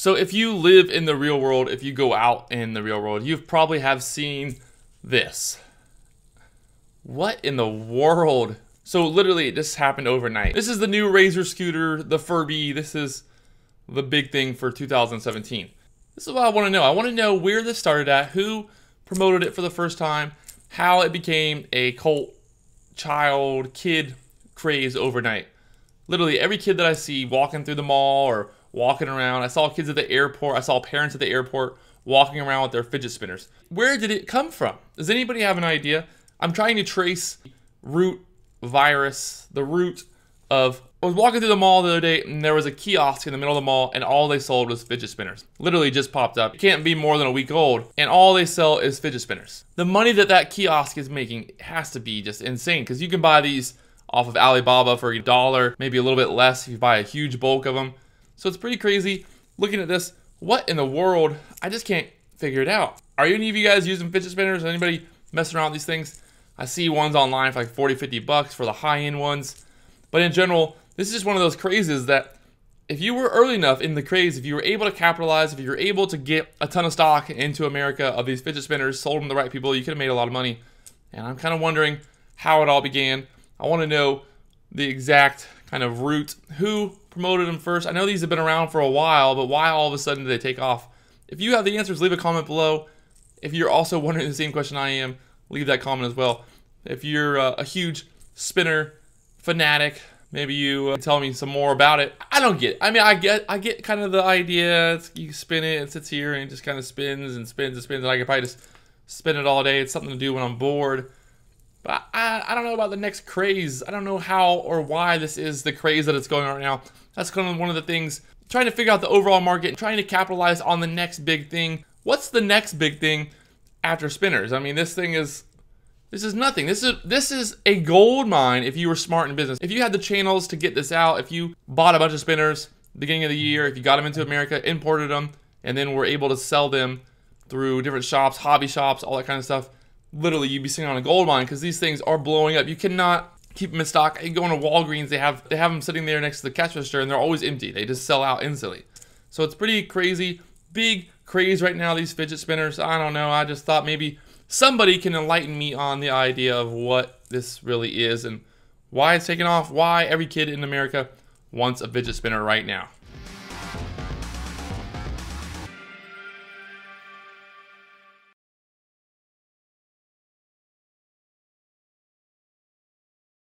So if you live in the real world, if you go out in the real world, you've probably have seen this. What in the world? So literally it just happened overnight. This is the new Razor scooter, the Furby. This is the big thing for 2017. This is what I want to know. I want to know where this started at, who promoted it for the first time, how it became a cult child kid craze overnight. Literally every kid that I see walking through the mall or walking around, I saw kids at the airport, I saw parents at the airport walking around with their fidget spinners. Where did it come from? Does anybody have an idea? I'm trying to trace root virus, the root of I was walking through the mall the other day and there was a kiosk in the middle of the mall and all they sold was fidget spinners. Literally just popped up. It can't be more than a week old and all they sell is fidget spinners. The money that that kiosk is making has to be just insane because you can buy these off of Alibaba for a dollar, maybe a little bit less if you buy a huge bulk of them. So it's pretty crazy. Looking at this, what in the world? I just can't figure it out. Are any of you guys using fidget spinners? Anybody messing around with these things? I see ones online for like 40, 50 bucks for the high-end ones. But in general, this is just one of those crazes that if you were early enough in the craze, if you were able to capitalize, if you were able to get a ton of stock into America of these fidget spinners, sold them to the right people, you could have made a lot of money. And I'm kind of wondering how it all began. I want to know the exact kind of root, who promoted them first. I know these have been around for a while, but why all of a sudden did they take off? If you have the answers, leave a comment below. If you're also wondering the same question I am, leave that comment as well. If you're uh, a huge spinner fanatic, maybe you uh, tell me some more about it. I don't get. It. I mean, I get, I get kind of the idea. It's, you spin it, it sits here and it just kind of spins and spins and spins, and I could probably just spin it all day. It's something to do when I'm bored. But I, I don't know about the next craze. I don't know how or why this is the craze that it's going on right now. That's kind of one of the things. Trying to figure out the overall market, trying to capitalize on the next big thing. What's the next big thing after spinners? I mean, this thing is this is nothing. This is this is a gold mine if you were smart in business. If you had the channels to get this out, if you bought a bunch of spinners beginning of the year, if you got them into America, imported them, and then were able to sell them through different shops, hobby shops, all that kind of stuff, literally you'd be sitting on a gold mine because these things are blowing up. You cannot keep them in stock. You go into Walgreens, they have they have them sitting there next to the cash register, and they're always empty. They just sell out instantly. So it's pretty crazy. Big craze right now. These fidget spinners. I don't know. I just thought maybe somebody can enlighten me on the idea of what this really is and why it's taken off, why every kid in America wants a fidget spinner right now.